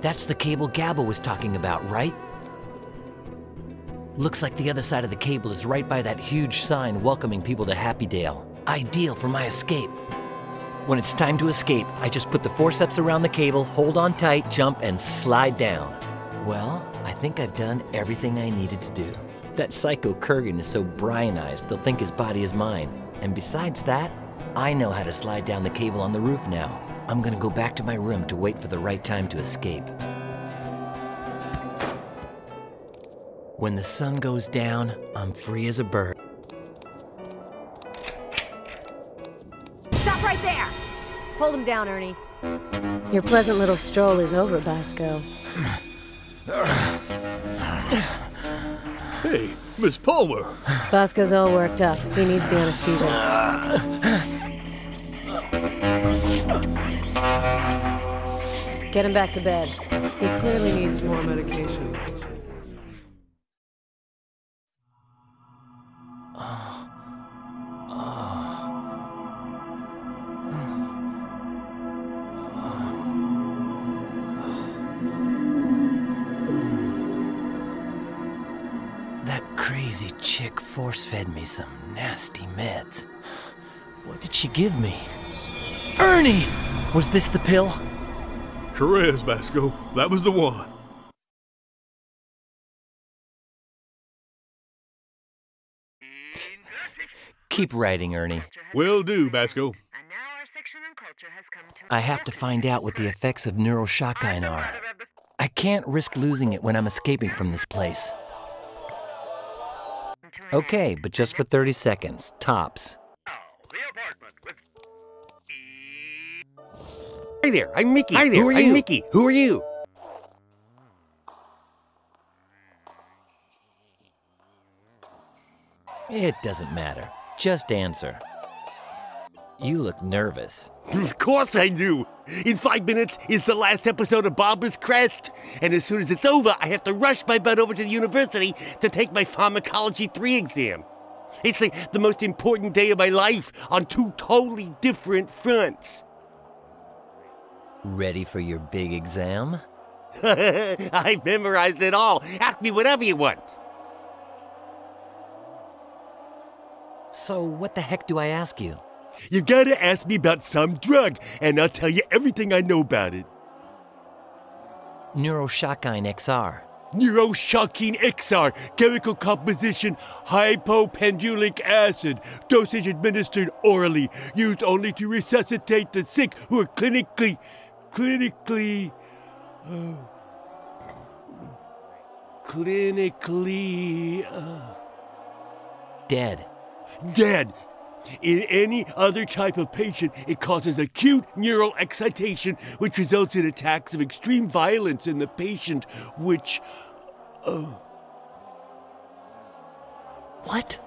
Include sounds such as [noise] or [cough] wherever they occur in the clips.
That's the cable Gabbo was talking about, right? Looks like the other side of the cable is right by that huge sign welcoming people to Happydale. Ideal for my escape. When it's time to escape, I just put the forceps around the cable, hold on tight, jump, and slide down. Well, I think I've done everything I needed to do. That psycho Kurgan is so Brianized, they'll think his body is mine. And besides that, I know how to slide down the cable on the roof now. I'm gonna go back to my room to wait for the right time to escape. When the sun goes down, I'm free as a bird. Stop right there! Hold him down, Ernie. Your pleasant little stroll is over, Basco. Hey, Miss Palmer. Basco's all worked up. He needs the anesthesia. [laughs] Get him back to bed. He clearly needs more medication. That crazy chick force fed me some nasty meds. What did she give me? Ernie! Was this the pill? Sure is, Basco. That was the one. Keep writing, Ernie. Will do, Basco. And now our section on culture has come to I have to find out what the effects of neuroshockine are. I can't risk losing it when I'm escaping from this place. Okay, but just for 30 seconds, tops. The apartment with Hi there, I'm Mickey. Hi there, Who are I'm you? Mickey. Who are you? It doesn't matter. Just answer. You look nervous. Of course I do. In five minutes is the last episode of Barbara's Crest, and as soon as it's over, I have to rush my butt over to the university to take my Pharmacology 3 exam. It's like the most important day of my life on two totally different fronts. Ready for your big exam? [laughs] I've memorized it all. Ask me whatever you want. So, what the heck do I ask you? You gotta ask me about some drug, and I'll tell you everything I know about it. Neuroshockine XR. Neuroshockine XR, chemical composition, hypopendulic acid, dosage administered orally, used only to resuscitate the sick who are clinically, clinically, uh, clinically uh, Dead. dead. In any other type of patient, it causes acute neural excitation, which results in attacks of extreme violence in the patient, which What?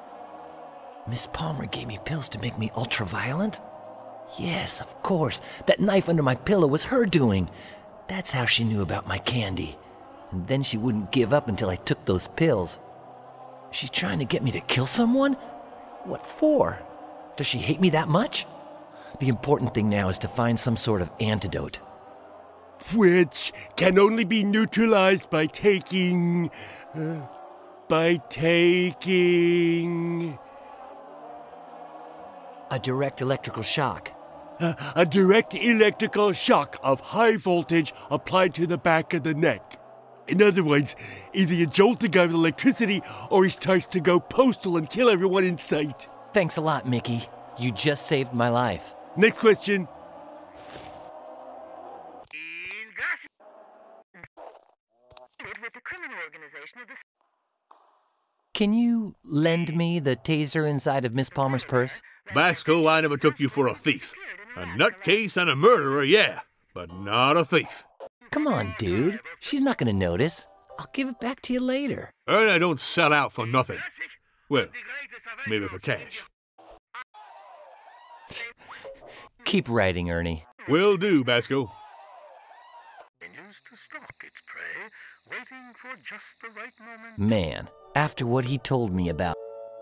Miss Palmer gave me pills to make me ultra violent? Yes, of course. That knife under my pillow was her doing. That's how she knew about my candy. And then she wouldn't give up until I took those pills. Is she trying to get me to kill someone? What for? Does she hate me that much? The important thing now is to find some sort of antidote. which can only be neutralized by taking. uh, by taking. A direct electrical shock. A direct electrical shock of high voltage applied to the back of the neck. In other words, either you jolt the guy with electricity or he starts to go postal and kill everyone in sight. Thanks a lot, Mickey. You just saved my life. Next question. with the criminal organization of the Can you lend me the taser inside of Miss Palmer's purse? Basco, I never took you for a thief. A nutcase and a murderer, yeah, but not a thief. Come on, dude. She's not gonna notice. I'll give it back to you later. And I don't sell out for nothing. Well, maybe for cash. Keep writing, Ernie. Will do, Basco. continues to stalk its prey, waiting for just the right moment. Man, after what he told me about.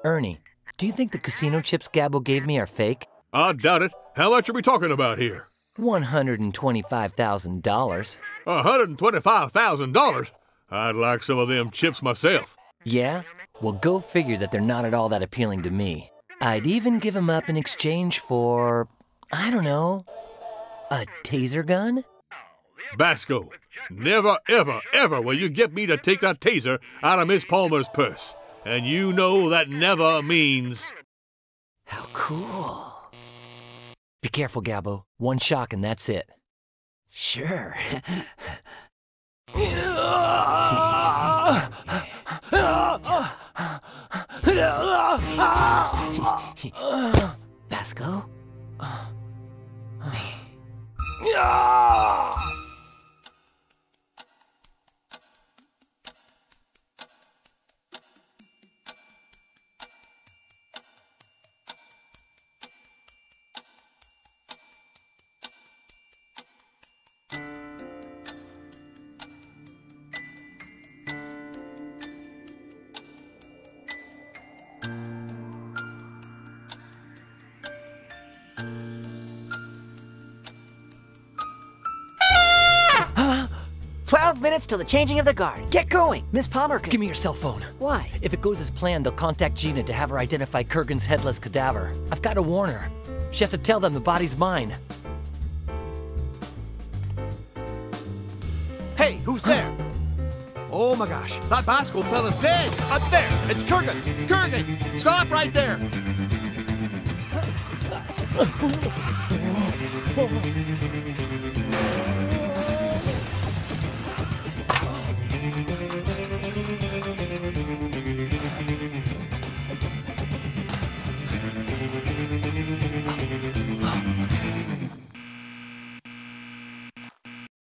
Ernie, do you think the casino chips Gabbo gave me are fake? I doubt it. How much are we talking about here? $125,000. $125,000? I'd like some of them chips myself. Yeah? Well, go figure that they're not at all that appealing to me. I'd even give 'em up in exchange for, I don't know, a taser gun? Basco, never, ever, ever will you get me to take that taser out of Miss Palmer's purse. And you know that never means. How cool. Be careful, Gabbo. One shock and that's it. Sure. Basco? [laughs] Twelve minutes till the changing of the guard. Get going. Miss Palmer can. Give me your cell phone. Why? If it goes as planned, they'll contact Gina to have her identify Kurgan's headless cadaver. I've got to warn her. She has to tell them the body's mine. Hey, who's there? Oh my gosh, that Basco fella's dead! Up there! It's Kurgan! Kurgan! Stop right there! [laughs]